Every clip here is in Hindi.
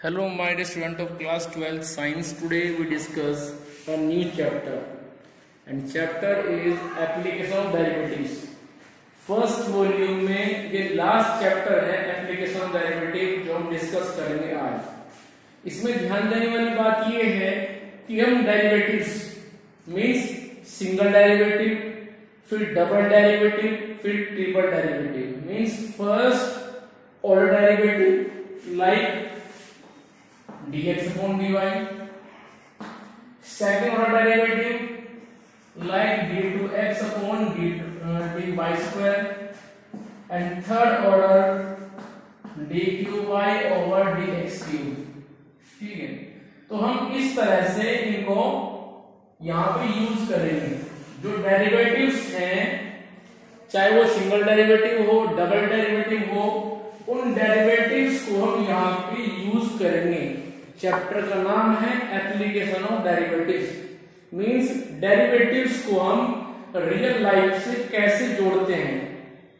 Hello, my dear student of class 12 science. Today we discuss a new chapter, and chapter is application of derivatives. First volume में ये लास्ट चैप्टर है एप्लीकेशन ऑफ़ डेरिवेटिव जो हम डिस्कस करेंगे आज इसमें ध्यान देने वाली बात ये है कि हम डेरिवेटिव्स मींस सिंगल डेरिवेटिव फिर डबल डेरिवेटिव फिर triple derivative means first order derivative like dx upon dy second order derivative like d2x upon d, uh, dy square and third order dqy over dx cube ठीक है तो हम इस तरह से इनको यहाँ पे यूज़ करेंगे जो डेरिवेटिव्स हैं चाहे वो सिंगल डेरिवेटिव हो डबल डेरिवेटिव हो उन डेरिवेटिव्स को हम यहाँ पे यूज़ करेंगे चैप्टर का नाम है application of derivatives means derivatives को हम रियल लाइफ से कैसे जोड़ते हैं,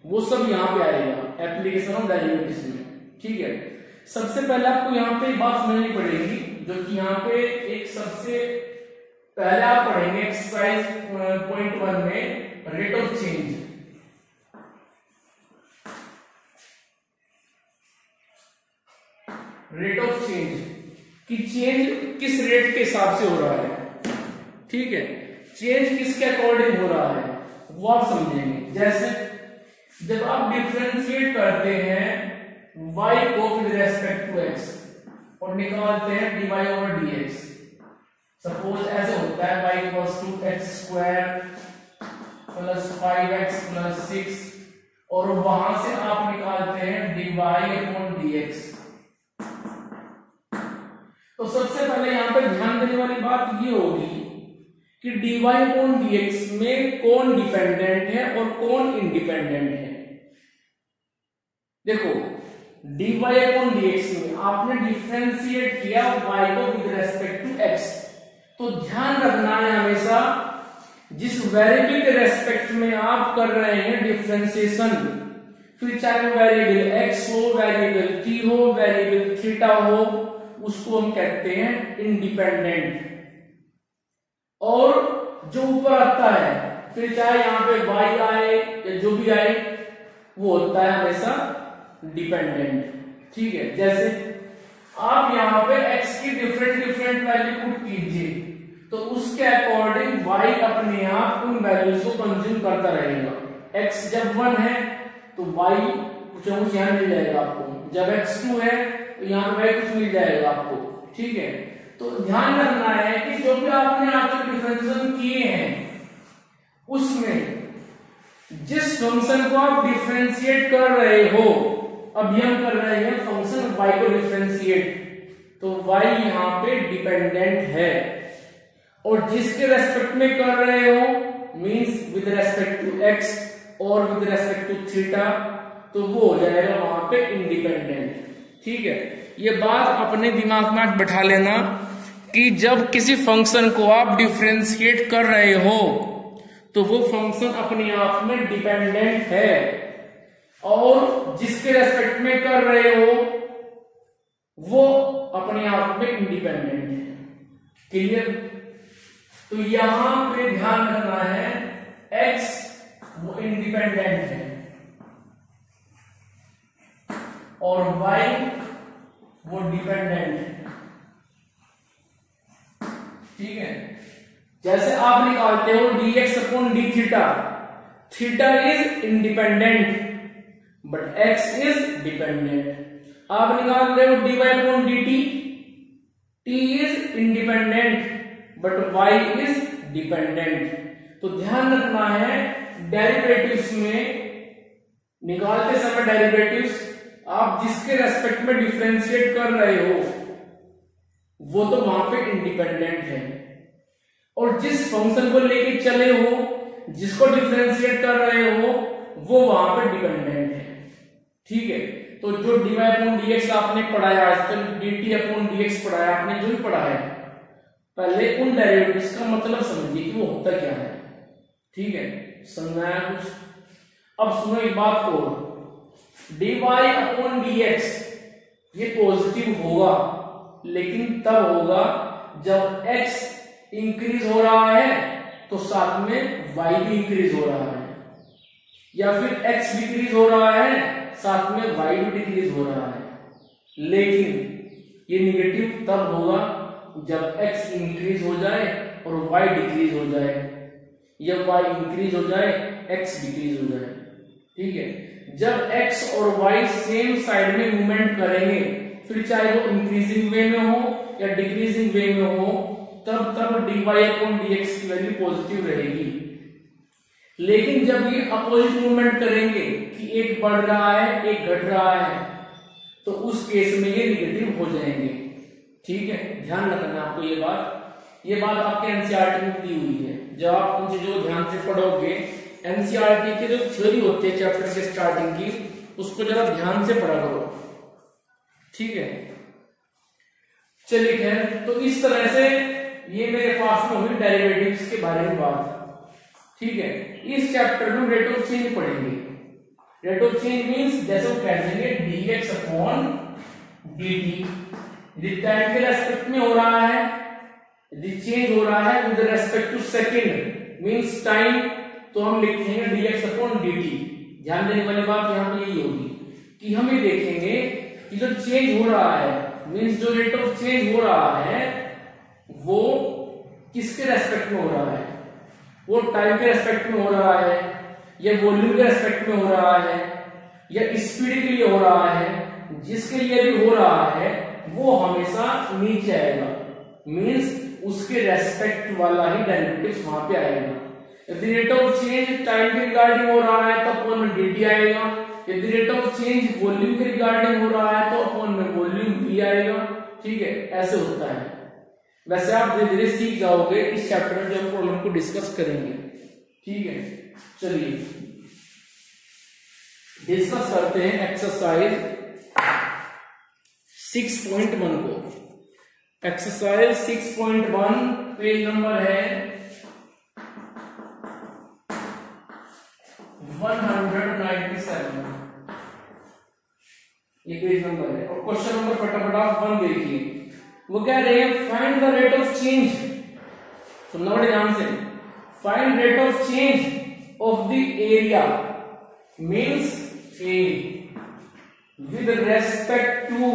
वो सब यहाँ पे आएगा एप्लीकेशन ऑफ़ डेरिवेटिव्स में। ठीक है? सबसे पहले आपको यहाँ पे बात समझनी पड़ेगी, जो कि यहाँ पे एक सबसे पहले आप पढ़ेंगे एक्सरसाइज पॉइंट वन में rate of change rate of change कि चेंज किस रेट के हिसाब से हो रहा है? ठीक है? चेंज किसके अकॉर्डिंग हो रहा है? वो आप समझेंगे। जैसे जब आप डिफ्रेंशिएट करते हैं y को विद रेस्पेक्ट टू x और निकालते हैं dy ओवर dx सपोज़ ऐसे होता है, y equals to X square plus five X plus six और वहाँ से आप निकालते हैं डी dy अपॉन dx तो सबसे पहले यहाँ पर ध्यान देने वाली बात ये होगी कि dy अपॉन dx में कौन डिपेंडेंट है और कौन इंडिपेंडेंट है। देखो, dy अपॉन dx में आपने डिफ्रेंशिएट किया y को विद रेस्पेक्ट टू x तो ध्यान रखना है हमेशा, जिस वेरिएबल के रेस्पेक्ट में आप कर रहे हैं डिफ्रेंसिएशन फिर चाहे वेरिएबल x हो वेरिएबल t हो वेरिएबल थीटा हो उसको हम कहते हैं इंडिपेंडेंट और जो ऊपर आता है, फिर चाहे यहाँ पे y आए या जो भी आए, वो होता है हमेशा डिपेंडेंट ठीक है? जैसे आप यहाँ पे x की डिफरेंट डिफरेंट वैल्यू पुट कीजिए तो उसके अकॉर्डिंग y अपने आप उन वैल्यूज़ को कंज्यूम करता रहेगा। X जब वन है तो y कुछ यहाँ मिल जाएगा आपको। जब x टू है तो यहाँ पे कुछ मिल जाएगा आपको, ठीक है? तो ध्यान रखना है कि जो भी आपने तक डिफरेंशिएशन किए हैं, उसमें जिस फ़ंक्शन को आप डिफरेंशिएट कर रहे हो, अभी हम कर रहे हैं फ़ंक्शन y को डिफरेंशिएट तो y यहाँ पे डिपेंडेंट है। और जिसके रेस्पेक्ट में कर रहे हो means with respect to x और विद रेस्पेक्ट टू थीटा तो वो हो जाएगा वहाँ पे इंडिपेंडेंट ठीक है? ये बात अपने दिमाग में बैठा लेना कि जब किसी फ़ंक्शन को आप डिफ्रेंशिएट कर रहे हो तो वो फ़ंक्शन अपने आप में डिपेंडेंट है। और जिसके रेस्पेक्ट में कर रहे हो, वो अपने आप में इंडिपेंडेंट है। क्लियर तो यहाँ पे ध्यान रखना है, x वो इंडिपेंडेंट है। और y वो डिपेंडेंट है। ठीक है? जैसे आप निकालते हो dx upon D theta theta is independent but x is dependent आप निकाल रहे हो dy upon T t is independent but y is dependent तो ध्यान रखना है डेरिवेटिव्स में निकालते समय डेरिवेटिव्स आप जिसके रेस्पेक्ट में डिफ्रेंशिएट कर रहे हो, वो तो वहाँ पे इंडिपेंडेंट है। और जिस फ़ंक्शन को लेके चले हो, जिसको डिफ्रेंशिएट कर रहे हो, वो वहाँ पे डिपेंडेंट है। ठीक है? तो जो dy अपॉन dx आपने पढ़ाया, आजकल डी टी अपॉन dx पढ़ाया, आपने जो भी पढ़ा है, पहले उन डेरिवेटिव्स का मतलब समझिए कि वो होता क्या है। ठीक है? समझाया कुछ? अब सुनो एक बात को dy अपॉन dx, ये पॉजिटिव होगा, लेकिन तब होगा जब x इंक्रीज हो रहा है तो साथ में y भी इंक्रीज हो रहा है। या फिर x डिक्रीज हो रहा है, साथ में y भी डिक्रीज हो रहा है। लेकिन ये निगेटिव तब होगा जब x इंक्रीज हो जाए और y डिक्रीज हो जाए। या y इंक्रीज हो जाए, x डिक्रीज हो जाए। ठीक है? जब x और y सेम साइड में मूवमेंट करेंगे, फिर चाहे वो इंक्रीजिंग वे में हो या डिक्रीजिंग वे में हो, तब तब dy अपॉन dx की वैल्यू पॉजिटिव रहेगी। लेकिन जब ये अपोजिट मूवमेंट करेंगे कि एक बढ़ रहा है, एक घट रहा है तो उस केस में ये निगेटिव हो जाएँगे। ठीक है? ध्यान रखना आपको ये बात। ये बात आपके एनसीआरटी में दी हुई है। जब आप उन को ध्यान से पढ़ोगे एनसीआरटी की जो थ्योरी होती है चैप्टर के स्टार्टिंग की, उसको जरा ध्यान से पढ़ा करो। ठीक है? चलिए खैर तो इस तरह से ये मेरे पास में हुई डेरिवेटिव्स के बारे में बात। ठीक है? इस चैप्टर में रेट ऑफ़ चेंज पढ़ेंगे। रेट ऑफ़ चेंज मींस जैसे कह देंगे dx अपॉन dt यदि टाइम के रेस्पेक्ट में हो रहा है यदि चेंज हो रहा है with respect to second means time तो हम लिखेंगे dx अपॉन dt ध्यान देने वाली बात यहाँ पे यही होगी कि हम ये देखेंगे कि जो चेंज हो रहा है मींस जो रेट ऑफ़ चेंज हो रहा है, वो किसके रेस्पेक्ट में हो रहा है? वो टाइम के रेस्पेक्ट में हो रहा है, या वॉल्यूम के रेस्पेक्ट में हो रहा है, या स्पीड के लिए हो रहा है, जिसके लिए भी हो रहा है, वो हमेशा नीचे आएगा। मींस उसके रेस्पेक्ट वाला ही डेरिवेटिव वहाँ पे आएगा। रेट ऑफ़ चेंज टाइम के रिगार्डिंग हो रहा है तो अपॉन में dt आएगा। यदि रेट ऑफ़ चेंज वॉल्यूम के रिगार्डिंग हो रहा है तो अपॉन में वॉल्यूम v आएगा। ठीक है? ऐसे होता है। वैसे आप धीरे धीरे सीख जाओगे इस चैप्टर में जब प्रॉब्लम को डिस्कस करेंगे। ठीक है? चलिए। डिस्कस करते हैं एक्सरसाइज 6.1 को। एक्सरसाइज 6.1 पेज नंबर है। 197 ये पेज नंबर है। और क्वेश्चन नंबर फटाफट आप वन देखिए। वो कह रहे हैं find the rate of change सुनना बड़े ध्यान से। Find rate of change of the area means a with respect to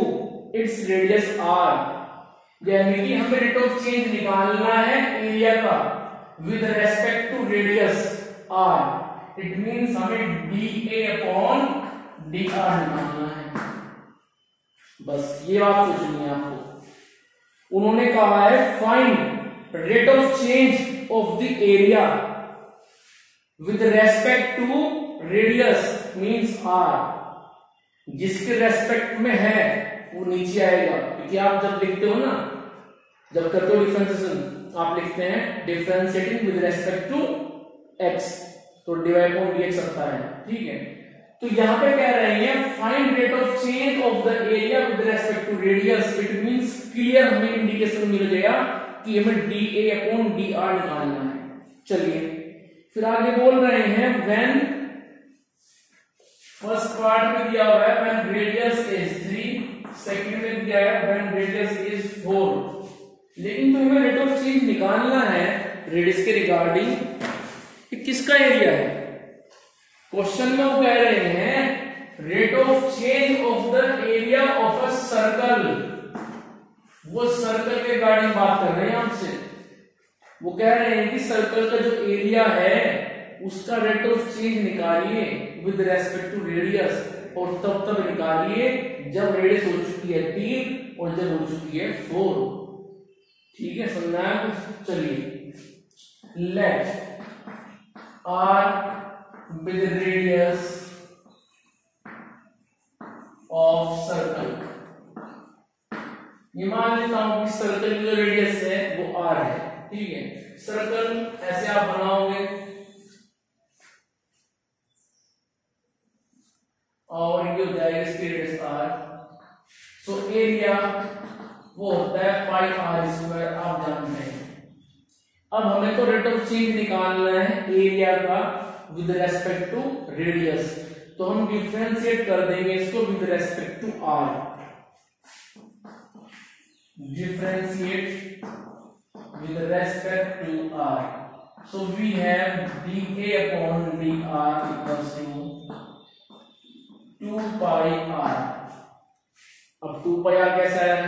its radius r यानी कि हमें रेट ऑफ़ चेंज निकालना है एरिया का with respect to radius r it means हमें d a upon d r निकालना है। बस ये बात सोचनी है आपको। उन्होंने कहा है find rate of change of the area with respect to radius means r जिसके रेस्पेक्ट में है, वो नीचे आएगा। क्योंकि आप जब लिखते हो ना, जब करते हो डिफरेंशिएशन आप लिखते हैं differentiating with respect to x तो डिवाइड बाई डीएक्स आता है, ठीक है? तो यहाँ पे कह रहे हैं find rate of change of the area with respect to radius it means clear हमें इंडिकेशन मिल गया कि हमें d a upon d r निकालना है। चलिए, फिर आगे बोल रहे हैं व्हेन फ़र्स्ट पार्ट में दिया हुआ है व्हेन रेडियस इज़ 3 सेकंड में दिया है व्हेन रेडियस इज़ 4 लेकिन तो हमें रेट ऑफ़ चेंज निकालना है रेडियस के रिगार्डिंग कि किसका एरिया है? क्वेश्चन में वो कह रहे हैं rate of change of the area of a circle वो सर्कल के रिगार्डिंग बात कर रहे हैं आपसे वो कह रहे हैं कि सर्कल का जो एरिया है, उसका रेट ऑफ़ चेंज निकालिए विद रेस्पेक्ट टू रेडियस और तब तब निकालिए जब रेडियस हो चुकी है तीन और जब हो चुकी है फोर ठीक है समझना है चलिए। Let r with radius of circle. ये मान लेता हूँ कि सर्कल जो रेडियस है, वो आर है, ठीक है? सर्कल ऐसे आप बनाओगे। और ये हो जाएगा इसकी रेडियस आर सो एरिया वो होता है पाई आर स्क्वायर आप जानते हैं। अब हमें तो रेट ऑफ़ चेंज निकालना है एरिया का विद रेस्पेक्ट टू रेडियस तो हम डिफ्रेंशिएट कर देंगे इसको with respect to r differentiate with respect to r. So we have dA upon dr equals to 2 pi r. अब 2 pi r कैसा है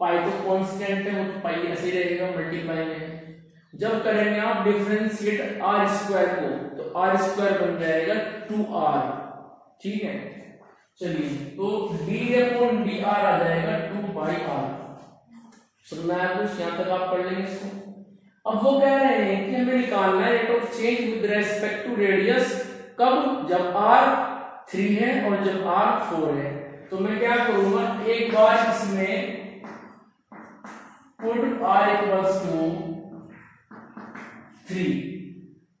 पाई तो कांस्टेंट है, वो तो पाई ऐसे ही रहेगा मल्टीप्लाई में जब करेंगे आप डिफरेंशिएट आर स्क्वायर को तो आर स्क्वायर बन जाएगा टू आर ठीक है? चलिए तो डी अपॉन डी आर आ जाएगा टू बाई आर सुनना है कुछ? यहाँ तक आप पढ़ लेंगे इसको। अब वो कह रहे हैं कि हमें निकालना है rate of change with respect to radius कब? जब आर थ्री है और जब आर फोर है। तो मैं क्या करूँगा? एक बार इसमें put r equals to three.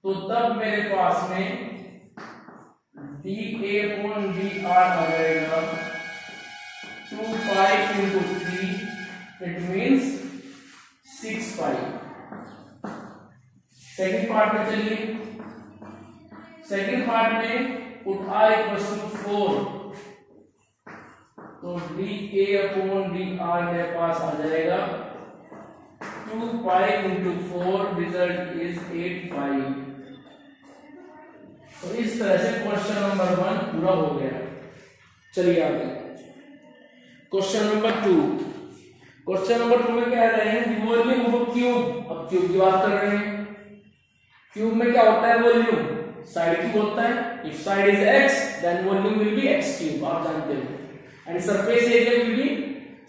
तो तब मेरे पास में d a upon d r आ जाएगा। Two pi into three it means six pi second part में चलिए। सेकेंड पार्ट में आर इक्वल्स टू फोर तो d a upon d r मेरे पास आ जाएगा। Two pi into four result is eight pi तो इस तरह से क्वेश्चन नंबर वन पूरा हो गया। चलिए आगे। Question number two question number two में कह रहे हैं वॉल्यूम ऑफ़ क्यूब अब क्यूब की बात कर रहे हैं। क्यूब में क्या होता है वॉल्यूम साइड क्यूब होता है। If side is x then volume will be x cube आप जानते हो। And surface area will be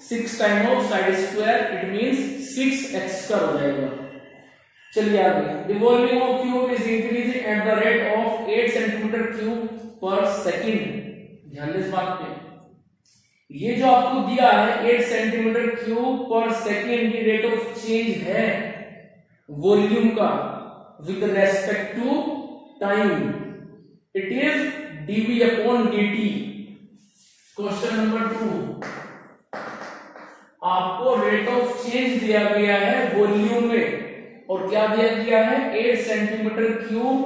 six time of side square it means six x square हो जाएगा। चलिए आगे। Volume of cube is increasing at the rate of 8 centimetre cube per second ध्यान दें इस बात पे। ये जो आपको दिया है eight centimetre cube per second की रेट ऑफ़ चेंज है वॉल्यूम का with respect to time it is dv upon dt question number two आपको रेट ऑफ़ चेंज दिया गया है वॉल्यूम में। और क्या दिया गया है? Eight centimetre cube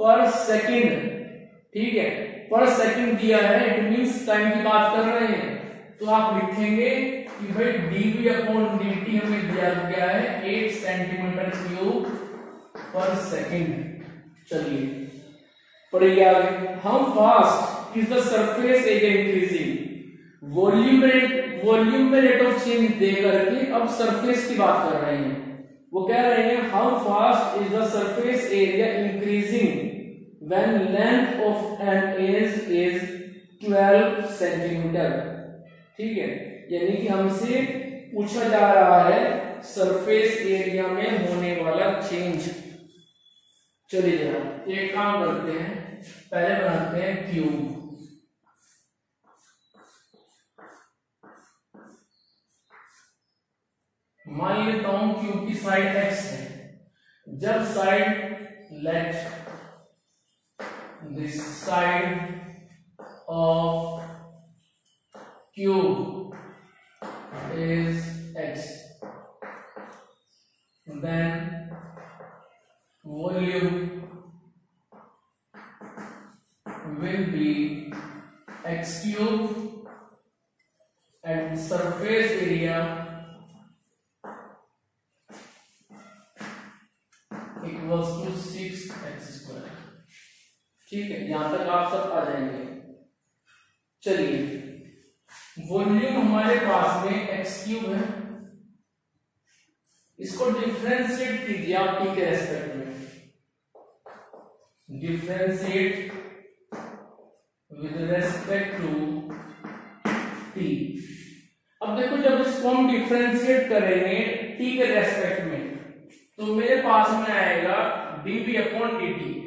per second ठीक है? पर सेकंड दिया है इट मींस टाइम की बात कर रहे हैं। तो आप लिखेंगे कि भाई dv अपॉन dt हमें दिया गया है eight centimetre cube per second चलिए, पढ़िए आगे। How fast is the surface area increasing volume rate volume में रेट ऑफ़ चेंज दे करके अब सरफेस की बात कर रहे हैं। वो कह रहे हैं how fast is the surface area increasing when length of an edge is 12 centimetre ठीक है? यानी कि हमसे पूछा जा रहा है सरफेस एरिया में होने वाला चेंज चलिए एक काम करते हैं। पहले बनाते हैं क्यूब मान लेता हूँ क्यू की साइड एक्स है। जब side let this side of cube is x then volume will be x cube differentiate with respect to t अब देखो, जब इसको हम डिफ्रेंशिएट करेंगे टी के रेस्पेक्ट में तो मेरे पास में आएगा डीबी अपॉन टी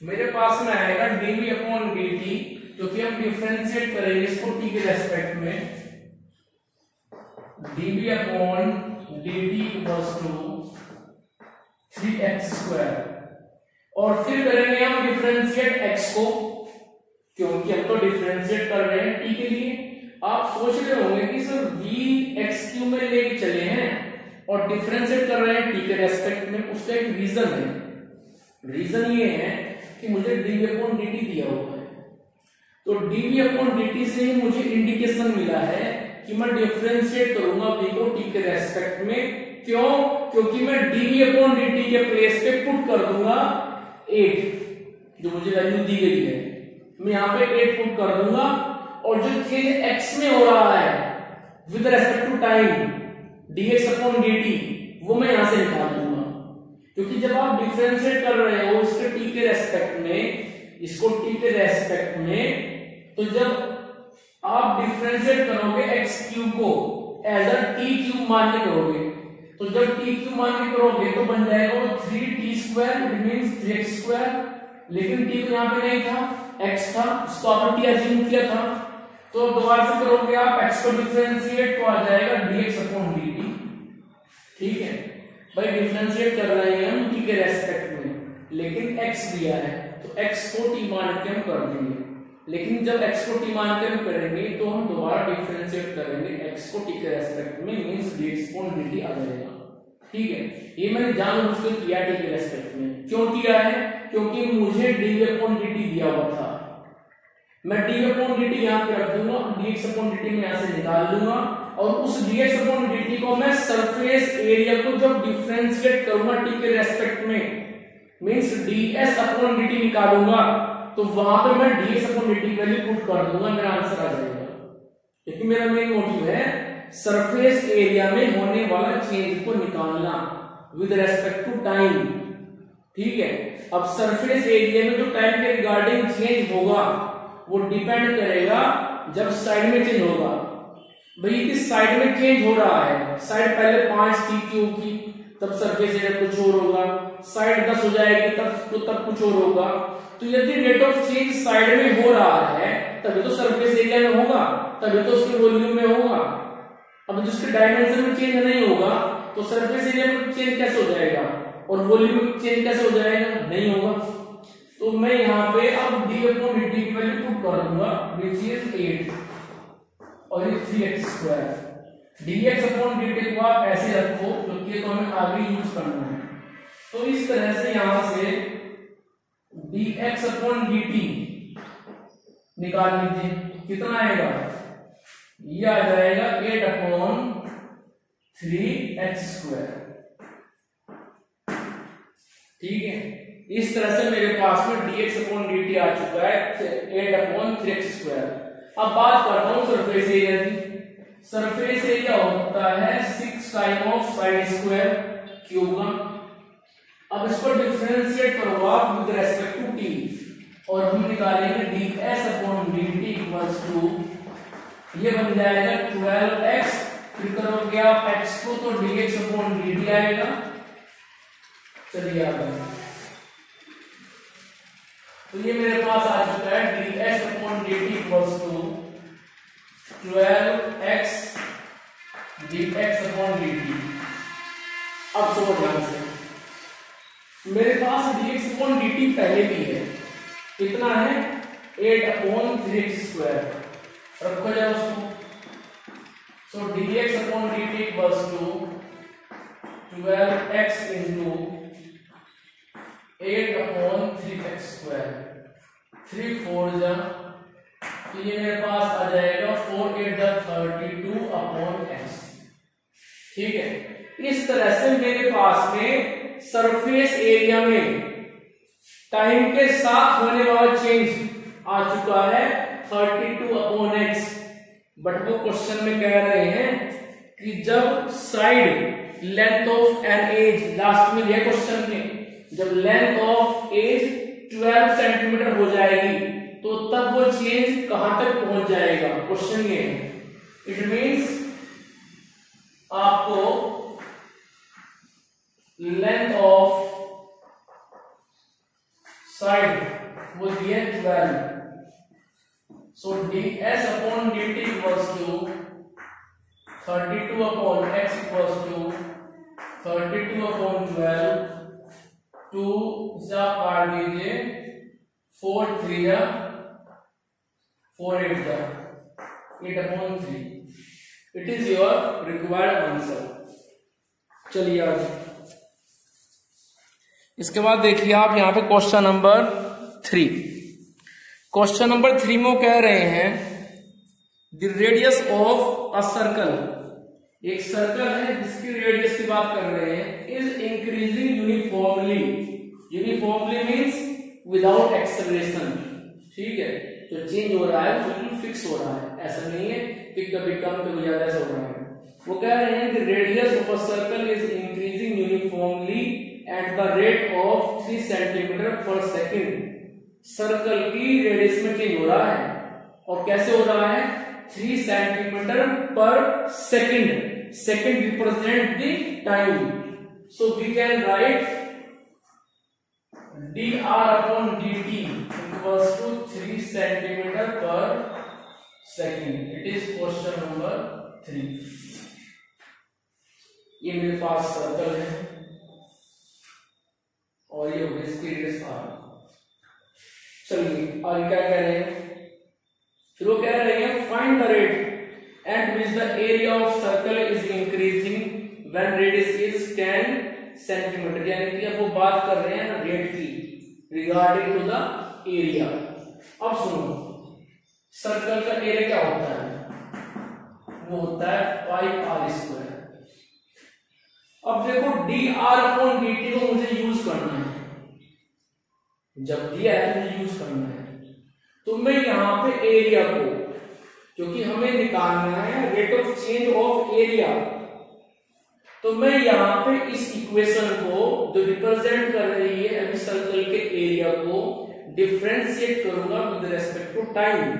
मेरे पास में आएगा डीवी अपॉन डी टी क्योंकि हम डिफ्रेंशिएट करेंगे इसको टी के रेस्पेक्ट में. Dv upon t equals to three x square और फिर करेंगे हम डिफ्रेंशिएट एक्स को, क्योंकि हम तो डिफ्रेंशिएट कर रहे हैं टी के लिए। आप सोच रहे होंगे कि सर वी एक्स क्यू में लेके चले हैं? और डिफ्रेंशिएट कर रहे हैं टी के रेस्पेक्ट में, उसका एक रीजन है। रीजन ये है कि मुझे डी अपॉन डी दिया हुआ है। तो डीवी अपॉन डी से ही मुझे इंडिकेशन मिला है कि मैं डिफ्रेंशिएट करूँगा बी को टी के रेस्पेक्ट में। क्यों? क्योंकि मैं डीवी अपॉन डीटी के प्लेस पे पुट कर दूँगा एट जो मुझे वैल्यू दी गई है। मैं यहाँ पे एट पुट कर दूँगा और जो चेंज एक्स में हो रहा है with respect to time dx upon d वो मैं यहाँ से निकाल दूँगा। क्योंकि जब आप डिफ्रेंशिएट कर रहे हो इसके टी के रेस्पेक्ट में, इसको टी के रेस्पेक्ट में तो जब आप डिफ्रेंशिएट करोगे एक्स क्यूब को एज अ टी क्यूब मान के करोगे तो जब टी क्यू मान के करोगे तो बन जाएगा, वो three t square it mean three x square लेकिन टी तो यहाँ पे नहीं था एक्स था, इसको आपने टी अज्यूम किया था। तो दोबारा से करोगे आप एक्स को डिफरेंशिएट तो आ जाएगा dx अपॉन dt ठीक है? भाई डिफरेंशिएट कर रहे हैं हम? t के रेस्पेक्ट में। लेकिन x दिया है तो x को t मान के हम कर देंगे। लेकिन जब x को t मान के हम करेंगे तो हम दोबारा डिफरेंशिएट करेंगे। x को t के रेस्पेक्ट में मींस dx अपॉन dt आ जाएगा। ठीक है, ये मैंने जानबूझकर किया t के रेस्पेक्ट में। क्यों किया है? क्योंकि मुझे dv अपॉन dt दिया हुआ था। मैं डी अपॉन डी टी यहाँ पे रख दूँगा, dx अपॉन डी टी में यहाँ से निकाल लूँगा और उस dx अपॉन डी टी को मैं सरफेस एरिया को जब डिफरेंशिएट करूँगा t के रेस्पेक्ट में means ds upon d t निकालूँगा तो वहाँ पे मैं dx upon d t value put कर दूँगा, मेरा आंसर आ जाएगा। क्योंकि मेरा मेन मोटिव है सरफेस एरिया में होने वाला चेंज को निकालना विद रेस्पेक्ट टू टाइम ठीक है? अब सरफेस एरिया में जो टाइम के रिगार्डिंग चेंज होगा, वो डिपेंड करेगा जब साइड में चेंज होगा। भाई इस साइड में चेंज हो रहा है साइड पहले पाँच थी क्यों की? तब सरफेस एरिया कुछ और होगा। साइड दस हो जाएगी, तब तो तब कुछ और होगा। तो यदि रेट ऑफ़ चेंज साइड में हो रहा है, तभी तो सरफेस एरिया में होगा, तभी तो उसके वॉल्यूम में होगा। अब जिसके डायमेंशन में चेंज नहीं होगा तो सरफेस एरिया में चेंज कैसे हो जाएगा? और वॉल्यूम चेंज कैसे हो जाएगा? नहीं होगा। तो मैं यहाँ पे अब डी अपॉन डी की वैल्यू पुट कर दूँगा विच इज़ 8 और ये 3x square dx upon dt को आप ऐसे रखो क्योंकि तो हमें आगे यूज़ करना है। तो इस तरह से यहाँ से dx अपॉन dt निकाल लीजिए। कितना आएगा? ये आ जाएगा एट अपॉन 3x स्क्वायर। ठीक है? इस तरह से मेरे पास में dx अपॉन dt आ चुका है eight upon three x square. अब बात करता हूँ सरफेस एरिया की। सरफेस एरिया होता है six time of side square cube का। अब इसको डिफरेंशिएट करो आप विद रेस्पेक्ट टू टी और हम निकालेंगे d s upon dt equals to ये बन जाएगा 12x फिर करोगे आप x को तो dx अपॉन dt आएगा। चलिए आगे तो ये मेरे पास आ चुका है d h upon d t equals to twelve x d x upon d t अब सुनो ध्यान से मेरे पास d x upon d t पहले भी है। कितना है? Eight upon three x square रखो जाए उसको। So d x upon d t equals to twelve x into eight upon three x square three four जा तो ये मेरे पास आ जाएगा four eight thirty two upon x ठीक है? इस तरह से मेरे पास में सरफेस एरिया में टाइम के साथ होने वाला चेंज आ चुका है। Thirty two upon x but वो क्वेश्चन में कह रहे हैं कि जब side length of an edge last में यह क्वेश्चन में जब लेंथ ऑफ़ एज 12 सेंटीमीटर हो जाएगी तो तब वो चेंज कहाँ तक पहुँच जाएगा? क्वेश्चन ये है। इट मींस आपको लेंथ ऑफ़ साइड वो दिए 12 s upon d t equals to 32 upon x equals to 32 upon 12 two जा काट दीजिए फोर थ्री जा फोर एट जा eight upon three it is your required answer चलिए आगे इसके बाद देखिए आप यहाँ पे question number three question number three में कह रहे हैं the radius of a circle एक सर्कल है जिसकी रेडियस की बात कर रहे हैं is increasing uniformly uniformly means without acceleration ठीक है? जो चेंज हो रहा है, बिल्कुल फिक्स हो रहा है। ऐसा नहीं है कि कभी कम, कभी ज़्यादा ऐसा हो रहा है। वो कह रहे हैं the radius of a circle is increasing uniformly at the rate of three centimetre per second circle की रेडियस में चेंज हो रहा है और कैसे हो रहा है? Three centimetre per second second represent the time. So we can write d r upon d t equals to three centimetre per second it is question number three ये मेरे पास सर्कल है और ये हो होगी इसकी रेडियस आर चलिए आगे क्या कह रहे हैं? फिर वो कह रहे हैं find the rate at which the area of circle is increasing when radius is 10 centimetre यानी कि अब वो बात कर रहे हैं रेट की रिगार्डिंग टू द एरिया अब सुनो सर्कल का एरिया क्या होता है? वो होता है पाई आर स्क्वायर अब देखो d r upon d t को मुझे यूज़ करना है। जब दिया है तो यूज़ करना है तो मैं यहाँ पे एरिया को, क्योंकि हमें निकालना है rate of change of area तो मैं यहाँ पे इस इक्वेशन को जो रिप्रेजेंट कर रही है अभी सर्कल के एरिया को डिफ्रेंशिएट करूँगा विद रेस्पेक्ट टू टाइम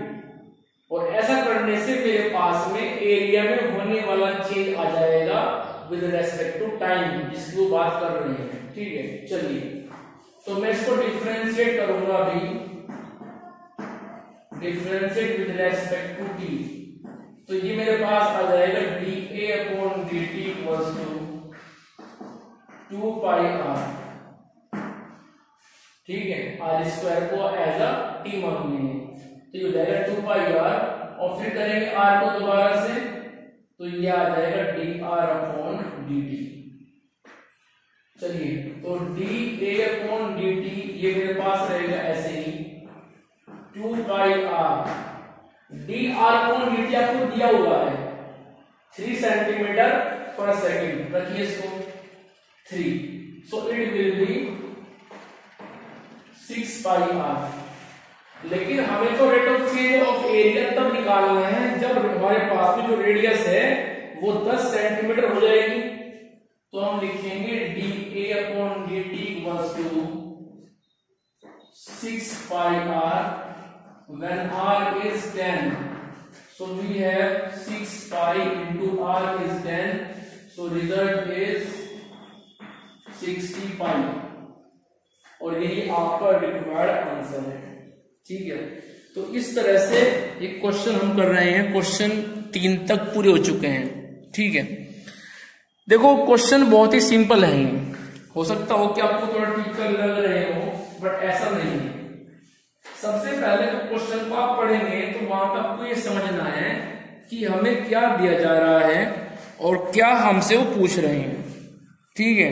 और ऐसा करने से मेरे पास में एरिया में होने वाला चेंज आ जाएगा विद रेस्पेक्ट टू टाइम जिसकी वो बात कर रहे हैं। ठीक है? चलिए। तो मैं इसको डिफ्रेंशिएट करूँगा अभी differentiate with respect to t तो ये मेरे पास आ जाएगा d a upon d t equals to two pi r ठीक है? आर स्क्वायर को एज अ टी मान लेंगे तो ये जाएगा टू पाई आर और फिर करेंगे आर को दोबारा से तो ये आ जाएगा d r upon d t चलिए तो d a upon d t ये मेरे पास रहेगा ऐसे ही। Two pi r d r upon d t आपको दिया हुआ है। थ्री सेंटीमीटर पर सेकेंड रखिए इसको। Three so it will be six pi r लेकिन हमें तो rate of change of area तब निकालना है जब हमारे पास में जो रेडियस है, वो 10 सेंटीमीटर हो जाएगी। तो हम लिखेंगे d a upon d t equals to six pi r when r is 10 so we have 6 pi into r is 10 so result is 60 pi. और यही आपका रिक्वायर्ड आंसर है। ठीक है? तो इस तरह से एक क्वेश्चन हम कर रहे हैं। क्वेश्चन तीन तक पूरे हो चुके हैं। ठीक है? देखो क्वेश्चन बहुत ही सिंपल है हो सकता हो कि आपको थोड़ा टिपिकल लग रहे हो बट ऐसा नहीं है। सबसे पहले तो क्वेश्चन को आप पढ़ेंगे तो वहाँ पर आपको ये समझना है कि हमें क्या दिया जा रहा है और क्या हमसे वो पूछ रहे हैं। ठीक है?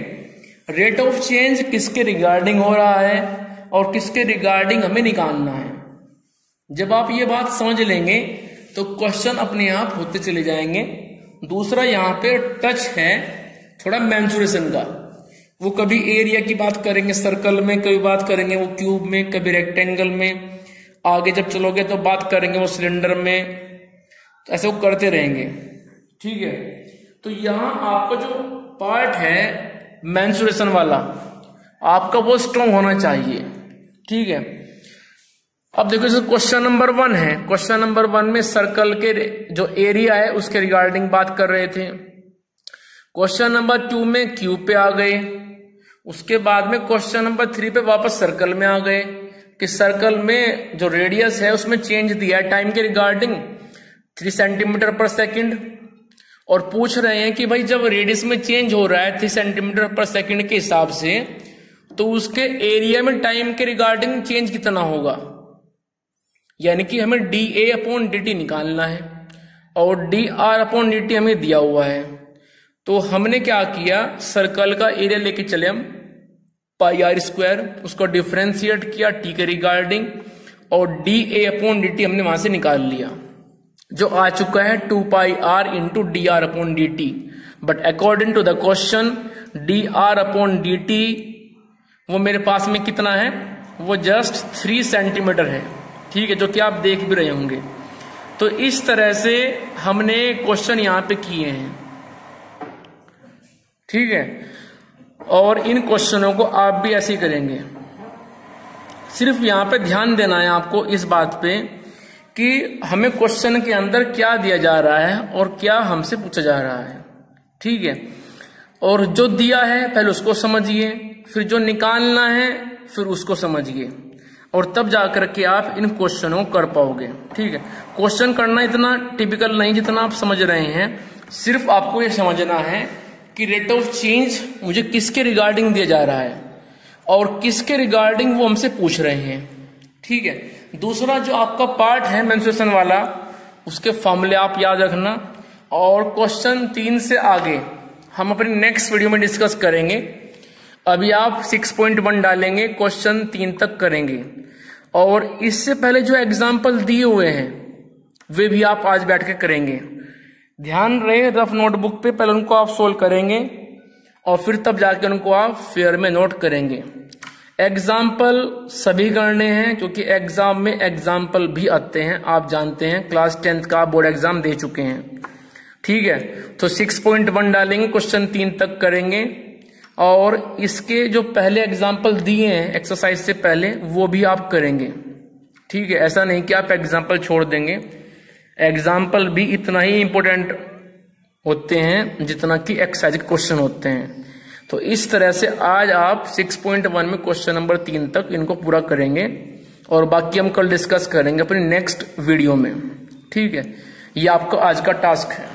रेट ऑफ़ चेंज किसके रिगार्डिंग हो रहा है और किसके रिगार्डिंग हमें निकालना है? जब आप ये बात समझ लेंगे तो क्वेश्चन अपने आप होते चले जाएँगे। दूसरा यहाँ पे टच है, थोड़ा मैंसुरेशन का। वो कभी एरिया की बात करेंगे सर्कल में कभी बात करेंगे, वो क्यूब में, कभी रेक्टेंगल में। आगे जब चलोगे तो बात करेंगे वो सिलेंडर में। तो ऐसे वो करते रहेंगे। ठीक है? तो यहाँ आपका जो पार्ट है मैंसुरेशन वाला, आपका वो स्ट्रॉन्ग होना चाहिए। ठीक है? अब देखो जैसे क्वेश्चन नंबर वन है। क्वेश्चन नंबर वन में सर्कल के जो एरिया है, उसके रिगार्डिंग बात कर रहे थे। क्वेश्चन नंबर टू में क्यूब पे आ गए। उसके बाद में क्वेश्चन नंबर थ्री पे वापस सर्कल में आ गए कि सर्कल में जो रेडियस है, उसमें चेंज दिया है टाइम के regarding three centimetre per second और पूछ रहे हैं कि भाई जब रेडियस में चेंज हो रहा है थ्री सेंटीमीटर पर सेकंड के हिसाब से तो उसके एरिया में टाइम के रिगार्डिंग चेंज कितना होगा? यानी कि हमें D A upon D T निकालना है और D R upon D T हमें दिया हुआ है। तो हमने क्या किया? सर्कल का एरिया लेके चले हम। पाई आर स्क्वायर उसको डिफ्रेंशिएट किया टी के रिगार्डिंग और D A upon D T हमने वहाँ से निकाल लिया। जो आ चुका है two pi R into D R upon D T but according to the question D R upon D T वो मेरे पास में कितना है? वो जस्ट थ्री सेंटीमीटर है। ठीक है, जो कि आप देख भी रहे होंगे। तो इस तरह से हमने क्वेश्चन यहाँ पे किए हैं। ठीक है? और इन क्वेश्चनों को आप भी ऐसे ही करेंगे। सिर्फ़ यहाँ पे ध्यान देना है आपको इस बात पे कि हमें क्वेश्चन के अंदर क्या दिया जा रहा है और क्या हमसे पूछा जा रहा है। ठीक है? और जो दिया है, पहले उसको समझिए, फिर जो निकालना है, फिर उसको समझिए। और तब जाकर के आप इन क्वेश्चनों कर पाओगे। ठीक है? क्वेश्चन करना इतना टिपिकल नहीं जितना आप समझ रहे हैं। सिर्फ़ आपको ये समझना है कि रेट ऑफ़ चेंज मुझे किसके रिगार्डिंग दिया जा रहा है और किसके रिगार्डिंग वो हमसे पूछ रहे हैं। ठीक है? दूसरा जो आपका पार्ट है मेंसुरेशन वाला, उसके फॉर्मूले आप याद रखना। और क्वेश्चन तीन से आगे हम अपने नेक्स्ट वीडियो में डिस्कस करेंगे। अभी आप 6.1 डालेंगे क्वेश्चन तीन तक करेंगे। और इससे पहले जो एग्ज़ाम्पल दिए हुए हैं, वे भी आप आज बैठ के करेंगे। ध्यान रहे रफ नोटबुक पे पहले उनको आप सोल्व करेंगे और फिर तब जाके उनको आप फेयर में नोट करेंगे। एग्ज़ाम्पल सभी करने हैं, क्योंकि एग्ज़ाम में एग्ज़ाम्पल भी आते हैं, आप जानते हैं। क्लास टेंथ का बोर्ड एग्ज़ाम दे चुके हैं। ठीक है तो 6.1 डालेंगे क्वेश्चन तीन तक करेंगे। और इसके जो पहले एग्ज़ाम्पल दिए हैं एक्सरसाइज से पहले, वो भी आप करेंगे। ठीक है, ऐसा नहीं कि आप एग्ज़ाम्पल छोड़ देंगे। एग्ज़ाम्पल भी इतना ही इंपॉर्टेंट होते हैं, जितना कि एक्सरसाइज क्वेश्चन होते हैं। तो इस तरह से आज आप 6.1 में क्वेश्चन नंबर तीन तक इनको पूरा करेंगे और बाकी हम कल डिस्कस करेंगे अपनी नेक्स्ट वीडियो में। ठीक है, ये आपका आज का टास्क है।